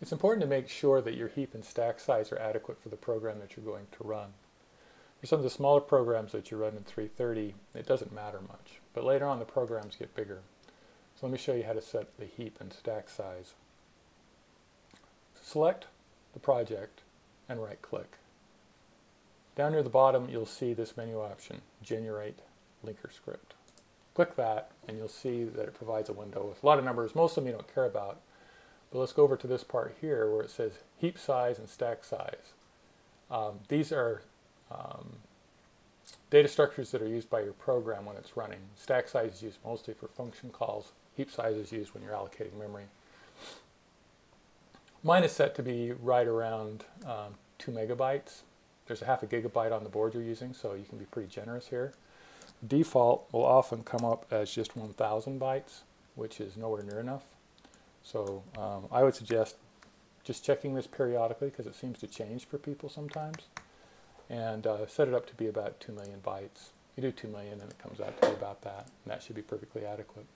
It's important to make sure that your heap and stack size are adequate for the program that you're going to run. For some of the smaller programs that you run in 330, it doesn't matter much. But later on, the programs get bigger. So let me show you how to set the heap and stack size. Select the project and right-click. Down near the bottom, you'll see this menu option, Generate Linker Script. Click that, and you'll see that it provides a window with a lot of numbers. Most of them you don't care about. But let's go over to this part here where it says heap size and stack size. Um, these are um, data structures that are used by your program when it's running. Stack size is used mostly for function calls. Heap size is used when you're allocating memory. Mine is set to be right around um, 2 megabytes. There's a half a gigabyte on the board you're using, so you can be pretty generous here. Default will often come up as just 1,000 bytes, which is nowhere near enough. So um, I would suggest just checking this periodically because it seems to change for people sometimes. And uh, set it up to be about 2 million bytes. You do 2 million and it comes out to be about that. And that should be perfectly adequate.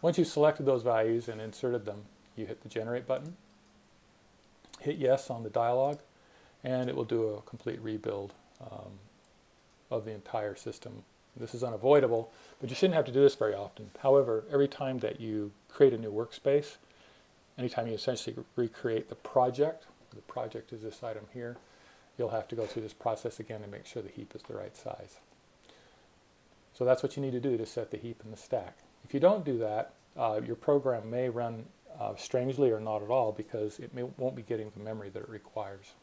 Once you've selected those values and inserted them, you hit the generate button. Hit yes on the dialog and it will do a complete rebuild um, of the entire system. This is unavoidable, but you shouldn't have to do this very often. However, every time that you create a new workspace, anytime you essentially recreate the project, the project is this item here, you'll have to go through this process again to make sure the heap is the right size. So that's what you need to do to set the heap and the stack. If you don't do that, uh, your program may run uh, strangely or not at all because it may, won't be getting the memory that it requires.